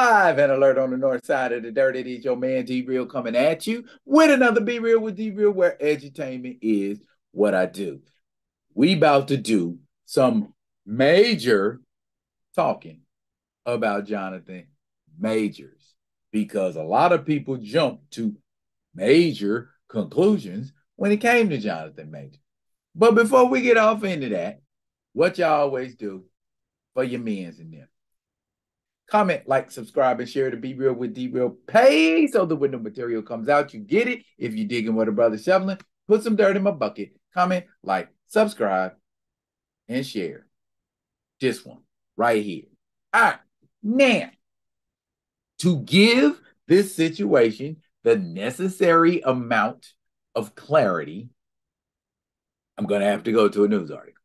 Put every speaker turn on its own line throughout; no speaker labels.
Live and alert on the north side of the dirt. It is your man D Real coming at you with another Be Real with D Real, where edutainment is what I do. We about to do some major talking about Jonathan Majors because a lot of people jumped to major conclusions when it came to Jonathan Majors. But before we get off into that, what y'all always do for your men's and them Comment, like, subscribe, and share to Be Real with D Real page so that when the material comes out, you get it. If you're digging what a brother shoveling, put some dirt in my bucket. Comment, like, subscribe, and share. This one right here. All right. Now, to give this situation the necessary amount of clarity, I'm going to have to go to a news article.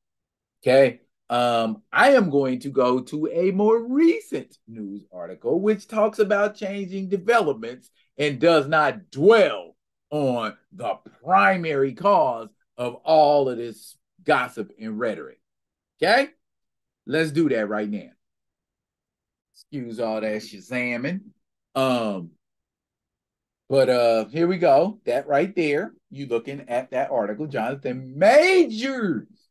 Okay. Um, I am going to go to a more recent news article, which talks about changing developments and does not dwell on the primary cause of all of this gossip and rhetoric. Okay? Let's do that right now. Excuse all that shazamming. Um, but uh here we go. That right there. You looking at that article, Jonathan Majors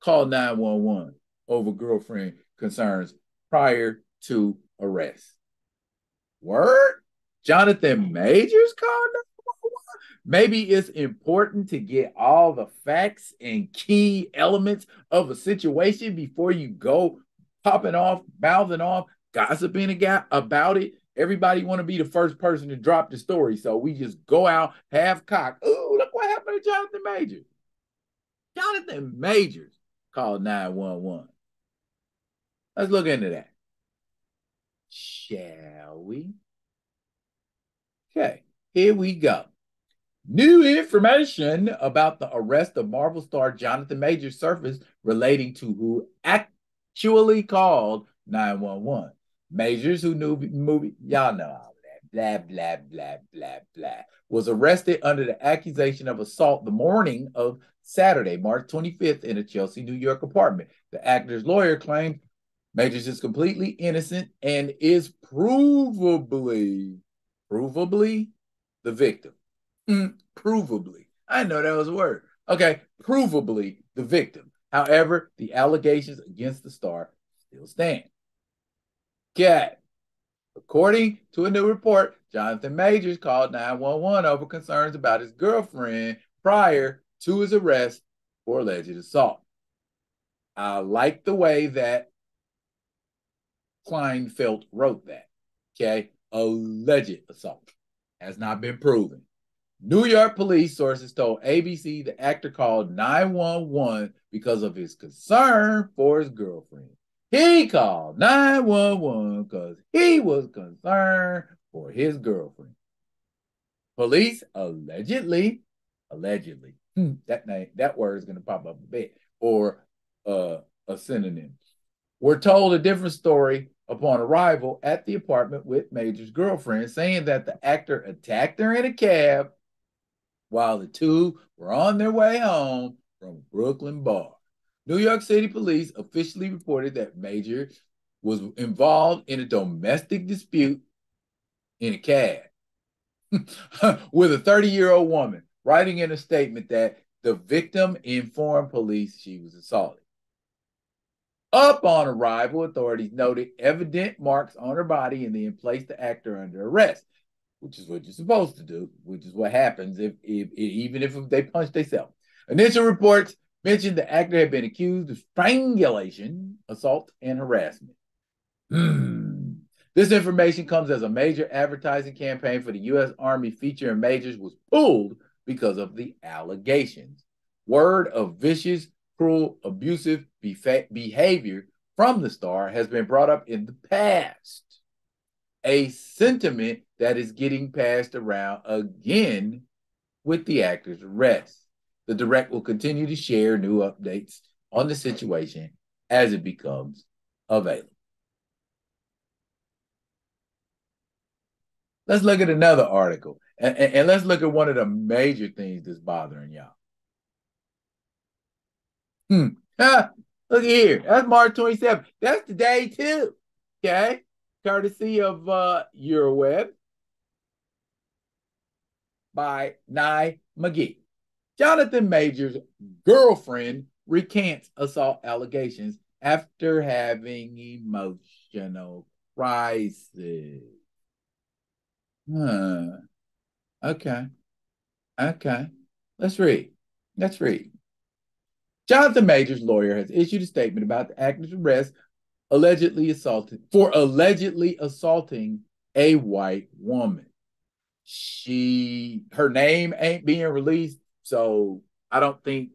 call 911 over girlfriend concerns prior to arrest. Word? Jonathan Majors called 911? Maybe it's important to get all the facts and key elements of a situation before you go popping off, mouthing off, gossiping about it. Everybody want to be the first person to drop the story. So we just go out half cocked. Ooh, look what happened to Jonathan Majors. Jonathan Majors call 911. Let's look into that. Shall we? Okay, here we go. New information about the arrest of Marvel star Jonathan Major surfaced relating to who actually called 911. Majors, who knew movie, y'all know blah, blah, blah, blah, blah, was arrested under the accusation of assault the morning of Saturday, March 25th, in a Chelsea, New York apartment. The actor's lawyer claimed Majors is completely innocent and is provably, provably the victim. Mm, provably. I know that was a word. Okay, provably the victim. However, the allegations against the star still stand. Get. According to a new report, Jonathan Majors called 911 over concerns about his girlfriend prior to his arrest for alleged assault. I like the way that Kleinfeld wrote that. Okay. Alleged assault has not been proven. New York police sources told ABC the actor called 911 because of his concern for his girlfriend. He called 911 because he was concerned for his girlfriend. Police allegedly, allegedly, Hmm, that name, that word is going to pop up a bit, or uh, a synonym. We're told a different story upon arrival at the apartment with Major's girlfriend, saying that the actor attacked her in a cab while the two were on their way home from Brooklyn bar. New York City police officially reported that Major was involved in a domestic dispute in a cab with a 30 year old woman writing in a statement that the victim informed police she was assaulted. Upon arrival, authorities noted evident marks on her body and then placed the actor under arrest, which is what you're supposed to do, which is what happens if, if, if even if they punch themselves. Initial reports mentioned the actor had been accused of strangulation, assault, and harassment. Hmm. This information comes as a major advertising campaign for the U.S. Army featuring majors was pulled because of the allegations. Word of vicious, cruel, abusive behavior from the star has been brought up in the past. A sentiment that is getting passed around again with the actor's arrest. The direct will continue to share new updates on the situation as it becomes available. Let's look at another article. And, and, and let's look at one of the major things that's bothering y'all. Hmm. Ah, look here. That's March 27th. That's the day too. Okay. courtesy of uh, EURweb by Ny MaGee. Jonathan Majors' girlfriend recants assault allegations after having emotional crisis. Huh. Okay. Okay. Let's read. Let's read. Jonathan Majors' lawyer has issued a statement about the actor's arrest allegedly assaulted for allegedly assaulting a white woman. She her name ain't being released, so I don't think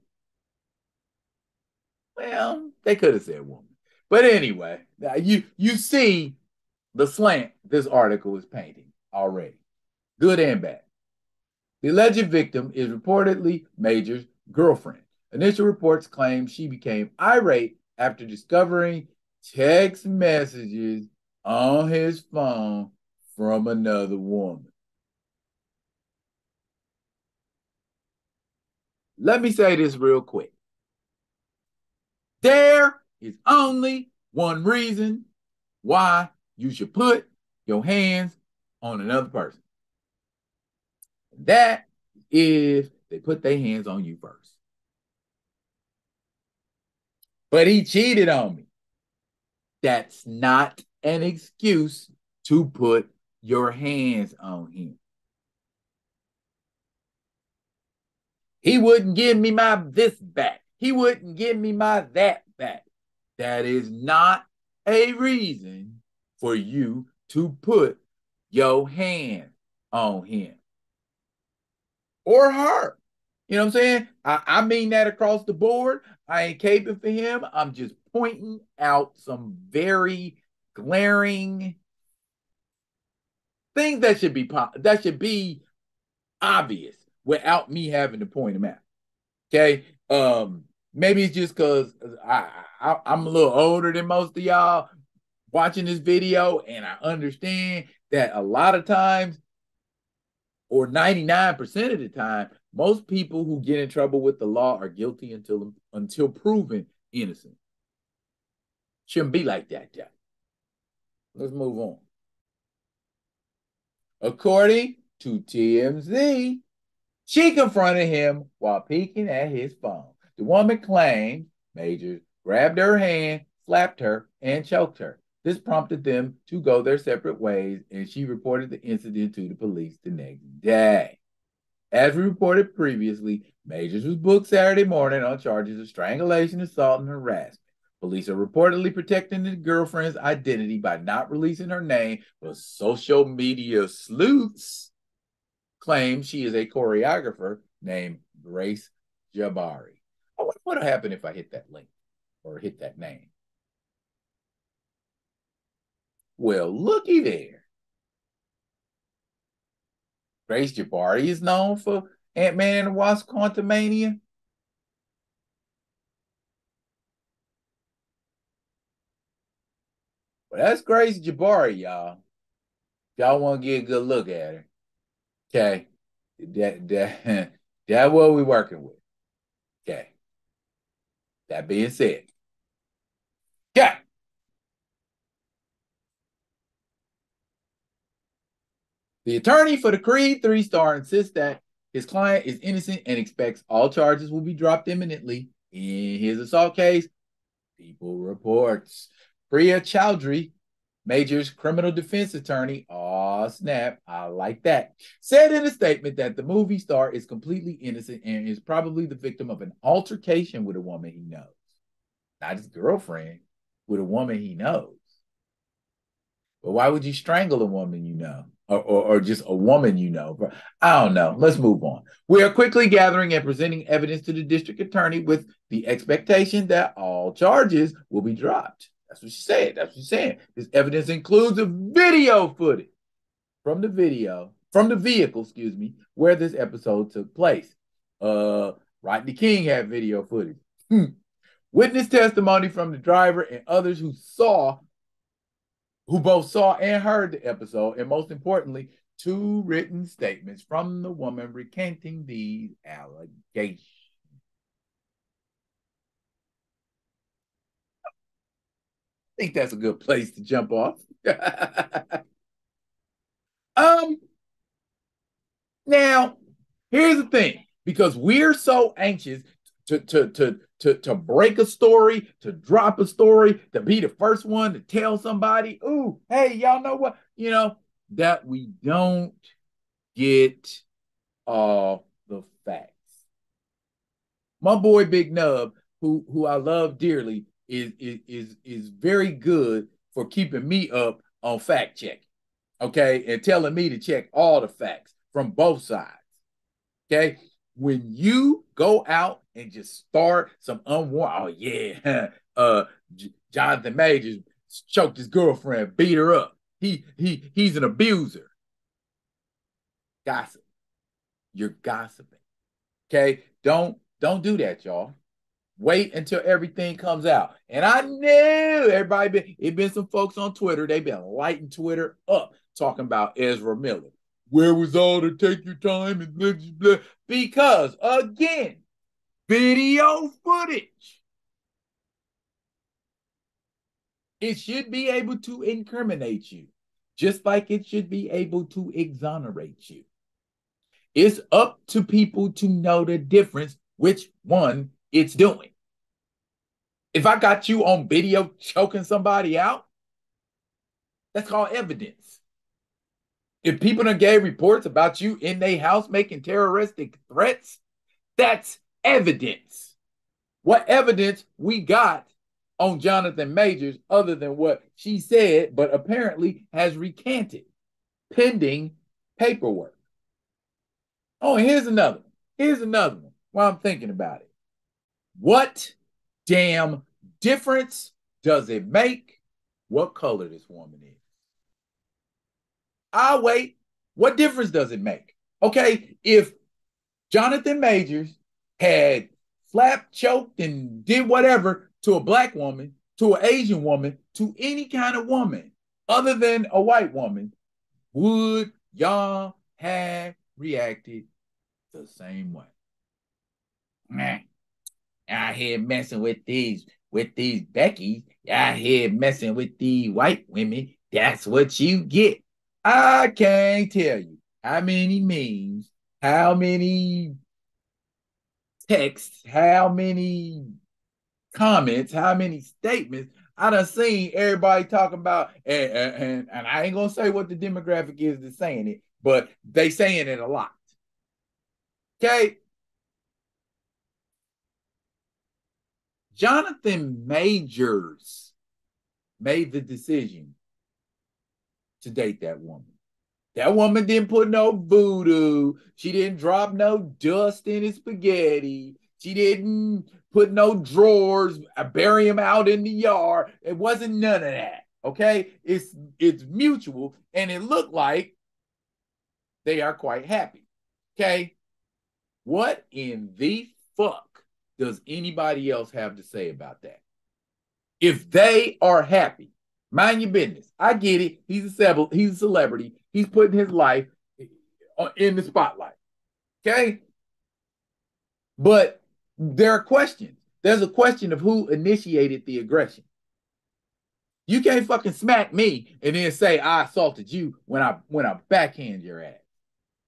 well, they could have said woman. But anyway, you you see the slant this article is painting already. Good and bad. The alleged victim is reportedly Major's girlfriend. Initial reports claim she became irate after discovering text messages on his phone from another woman. Let me say this real quick. There is only one reason why you should put your hands on another person. That is they put their hands on you first. But he cheated on me. That's not an excuse to put your hands on him. He wouldn't give me my this back. He wouldn't give me my that back. That is not a reason for you to put your hand on him or her. You know what I'm saying? I, I mean that across the board. I ain't caping for him. I'm just pointing out some very glaring things that should be that should be obvious without me having to point them out. Okay. Um, maybe it's just because I, I I'm a little older than most of y'all watching this video, and I understand that a lot of times, or 99% of the time, most people who get in trouble with the law are guilty until until proven innocent. Shouldn't be like that, Jack. Let's move on. According to TMZ, she confronted him while peeking at his phone. The woman claimed Majors grabbed her hand, slapped her, and choked her. This prompted them to go their separate ways, and she reported the incident to the police the next day. As we reported previously, Majors was booked Saturday morning on charges of strangulation, assault, and harassment. Police are reportedly protecting the girlfriend's identity by not releasing her name, but social media sleuths claim she is a choreographer named Grace Jabbari. What would happen if I hit that link or hit that name. Well, looky there. Grace Jabbari is known for Ant-Man and the Wasp Quantumania. Well, that's Grace Jabbari, y'all. Y'all want to get a good look at her. Okay. That that that what we're working with. Okay. That being said. Okay. The attorney for the Creed 3 star insists that his client is innocent and expects all charges will be dropped imminently in his assault case. People reports. Priya Chaudhry, Major's criminal defense attorney, oh snap, I like that, said in a statement that the movie star is completely innocent and is probably the victim of an altercation with a woman he knows. Not his girlfriend, with a woman he knows. But why would you strangle a woman you know? Or, or, or, just a woman you know. I don't know. Let's move on. We are quickly gathering and presenting evidence to the district attorney with the expectation that all charges will be dropped. That's what she said. That's what she's saying. This evidence includes a video footage from the video, from the vehicle, excuse me, where this episode took place. Uh, Rodney King had video footage. Hmm. Witness testimony from the driver and others who saw who both saw and heard the episode, and most importantly, two written statements from the woman recanting these allegations. I think that's a good place to jump off. um, now here's the thing because we're so anxious to, to, to, to, to break a story, to drop a story, to be the first one to tell somebody, ooh, hey, y'all know what? You know, that we don't get all the facts. My boy Big Nub, who who I love dearly, is is is, very good for keeping me up on fact check. Okay, and telling me to check all the facts from both sides. Okay, when you go out and just start some unwarranted, oh yeah, uh, J- Jonathan Majors choked his girlfriend, beat her up. He he he's an abuser. Gossip. You're gossiping. Okay, don't don't do that, y'all. Wait until everything comes out. And I knew everybody been it been some folks on Twitter. They've been lighting Twitter up talking about Ezra Miller. Where was all the take your time and blah, blah, blah? Because again, video footage. It should be able to incriminate you, just like it should be able to exonerate you. It's up to people to know the difference, which one it's doing. If I got you on video choking somebody out, that's called evidence. If people done gave reports about you in their house making terroristic threats, that's evidence. What evidence we got on Jonathan Majors other than what she said, but apparently has recanted pending paperwork. Oh, here's another. Here's another one while I'm thinking about it. What damn difference does it make what color this woman is? I'll wait. What difference does it make? Okay, if Jonathan Majors had slapped, choked, and did whatever to a black woman, to an Asian woman, to any kind of woman other than a white woman, would y'all have reacted the same way? Man, out here messing with these with these Beckys, out here messing with these white women. That's what you get. I can't tell you how many memes, how many texts, how many comments, how many statements I done seen everybody talking about, and, and, and I ain't gonna say what the demographic is that's saying it, but they saying it a lot. Okay. Jonathan Majors made the decision to date that woman. That woman didn't put no voodoo. She didn't drop no dust in his spaghetti. She didn't put no drawers, uh, bury him out in the yard. It wasn't none of that. Okay. It's it's mutual, and it looked like they are quite happy. Okay. What in the fuck does anybody else have to say about that? If they are happy, mind your business. I get it. He's a he's a celebrity. He's putting his life uh, in the spotlight. Okay? But there are questions. There's a question of who initiated the aggression. You can't fucking smack me and then say I assaulted you when I when I backhand your ass.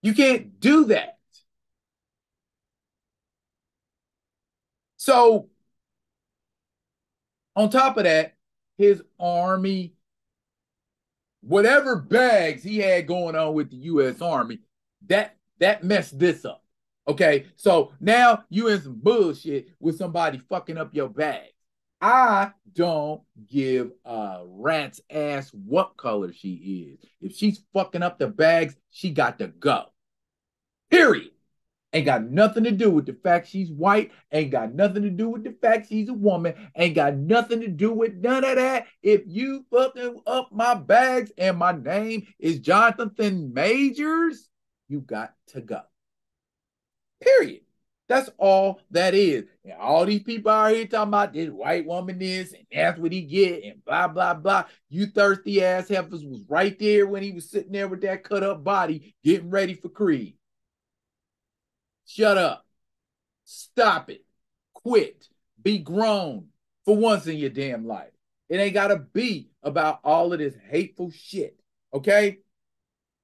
You can't do that. So, on top of that, his army, whatever bags he had going on with the U.S. Army, that that messed this up. Okay, so now you in some bullshit with somebody fucking up your bag. I don't give a rat's ass what color she is. If she's fucking up the bags, she got to go. Period. Ain't got nothing to do with the fact she's white. Ain't got nothing to do with the fact she's a woman. Ain't got nothing to do with none of that. If you fucking up my bags and my name is Jonathan Majors, you got to go. Period. That's all that is. And all these people out here talking about this white woman is, and that's what he get, and blah, blah, blah. You thirsty ass heifers was right there when he was sitting there with that cut up body getting ready for Creed. Shut up. Stop it. Quit. Be grown for once in your damn life. It ain't got to be about all of this hateful shit. Okay?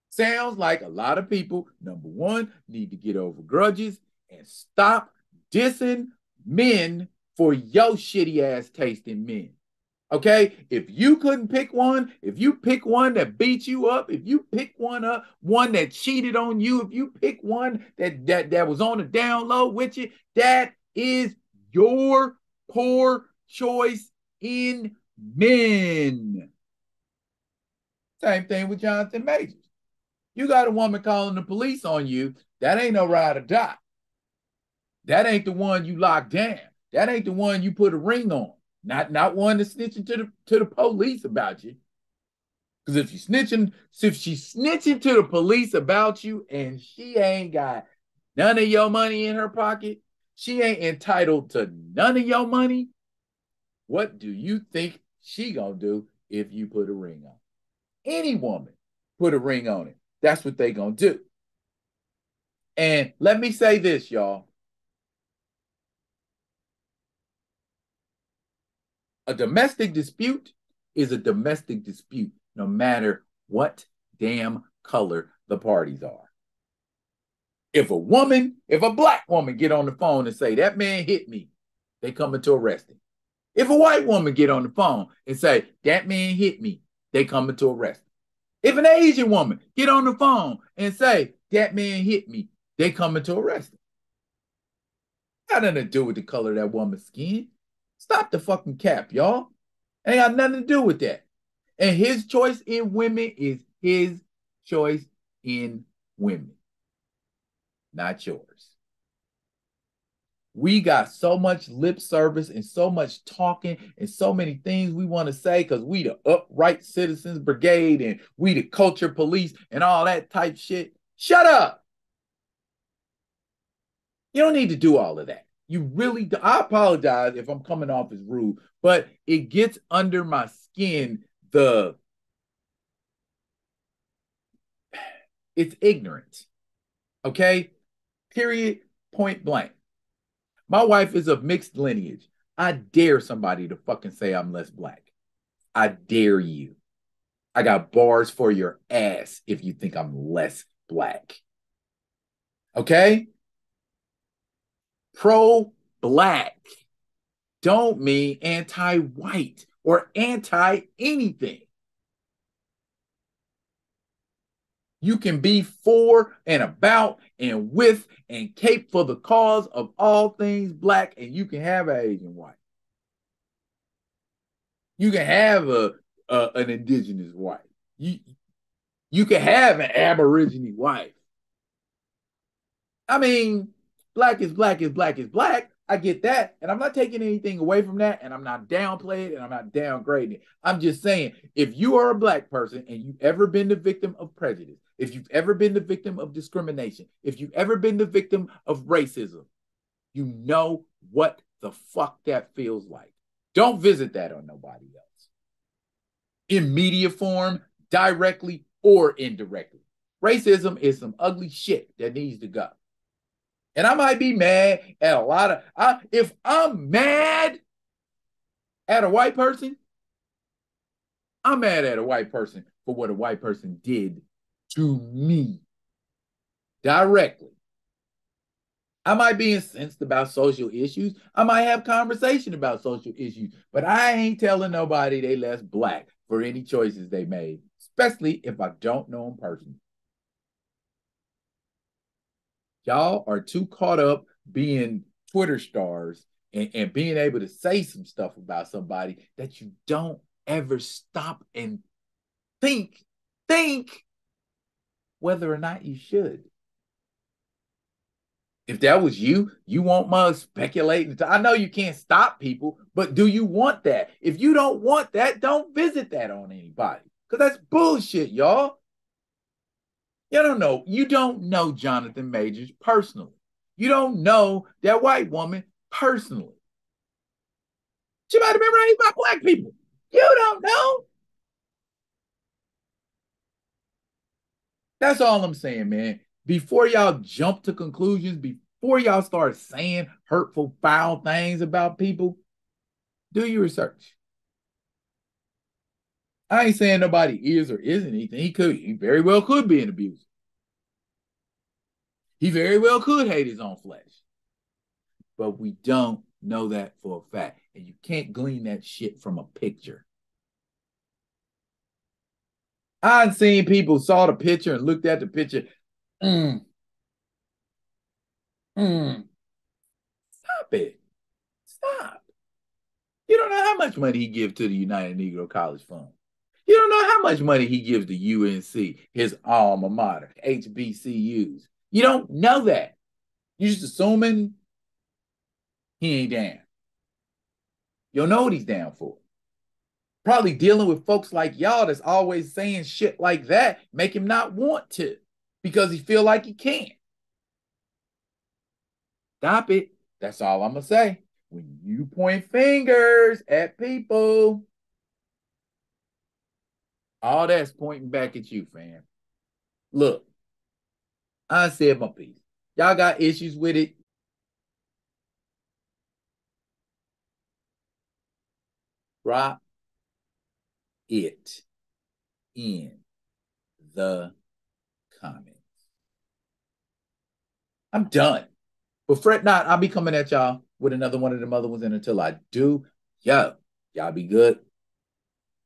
Sounds like a lot of people, number one, need to get over grudges and stop dissing men for your shitty ass taste in men. Okay, if you couldn't pick one, if you pick one that beat you up, if you pick one up, one that cheated on you, if you pick one that that that was on the down low with you, that is your poor choice in men. Same thing with Jonathan Majors. You got a woman calling the police on you, that ain't no ride or die. That ain't the one you lock down. That ain't the one you put a ring on. Not not one that's snitching to the to the police about you. Because if she's snitching, if she's snitching to the police about you and she ain't got none of your money in her pocket, she ain't entitled to none of your money. What do you think she gonna do if you put a ring on? Any woman put a ring on it. That's what they gonna do. And let me say this, y'all. A domestic dispute is a domestic dispute, no matter what damn color the parties are. If a woman, if a black woman get on the phone and say, that man hit me, they coming to arrest him. If a white woman get on the phone and say, that man hit me, they coming to arrest him. If an Asian woman get on the phone and say, that man hit me, they coming to arrest him. Got nothing to do with the color of that woman's skin. Stop the fucking cap, y'all. Ain't got nothing to do with that. And his choice in women is his choice in women, not yours. We got so much lip service and so much talking and so many things we want to say because we the upright citizens brigade and we the culture police and all that type shit. Shut up. You don't need to do all of that. You really. I apologize if I'm coming off as rude, but it gets under my skin the it's ignorant. Okay? Period. Point blank. My wife is of mixed lineage. I dare somebody to fucking say I'm less black. I dare you. I got bars for your ass if you think I'm less black. Okay? Pro black don't mean anti white or anti anything. You can be for and about and with and cape for the cause of all things black, and you can have an Asian wife. You can have a, a an indigenous wife. You you can have an Aborigine wife. I mean, black is black is black is black. I get that. And I'm not taking anything away from that. And I'm not downplaying it and I'm not downgrading it. I'm just saying, if you are a black person and you've ever been the victim of prejudice, if you've ever been the victim of discrimination, if you've ever been the victim of racism, you know what the fuck that feels like. Don't visit that on nobody else. In media form, directly or indirectly. Racism is some ugly shit that needs to go. And I might be mad at a lot of I, if I'm mad at a white person, I'm mad at a white person for what a white person did to me directly. I might be incensed about social issues. I might have conversation about social issues, but I ain't telling nobody they less black for any choices they made, especially if I don't know them personally. Y'all are too caught up being Twitter stars and, and being able to say some stuff about somebody that you don't ever stop and think, think whether or not you should. If that was you, you won't mind speculating. I know you can't stop people, but do you want that? If you don't want that, don't visit that on anybody. Because that's bullshit, y'all. You don't know. You don't know Jonathan Majors personally. You don't know that white woman personally. She might have been raised by black people. You don't know. That's all I'm saying, man. Before y'all jump to conclusions, before y'all start saying hurtful, foul things about people, do your research. I ain't saying nobody is or isn't anything. He could, he very well could be an abuser. He very well could hate his own flesh. But we don't know that for a fact. And you can't glean that shit from a picture. I've seen people saw the picture and looked at the picture. Mm. Mm. Stop it. Stop. You don't know how much money he give to the United Negro College Fund. You don't know how much money he gives to UNC, his alma mater, HBCUs. You don't know that. You're just assuming he ain't down. You'll know what he's down for. Probably dealing with folks like y'all that's always saying shit like that make him not want to because he feel like he can't. Stop it. That's all I'm gonna say. When you point fingers at people, all that's pointing back at you, fam. Look, I said my piece. Y'all got issues with it. Drop it in the comments. I'm done. But fret not, I'll be coming at y'all with another one of them other ones. And until I do, yo, y'all be good.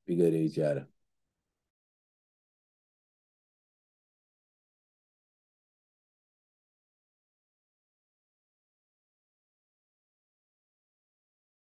Be good to each other.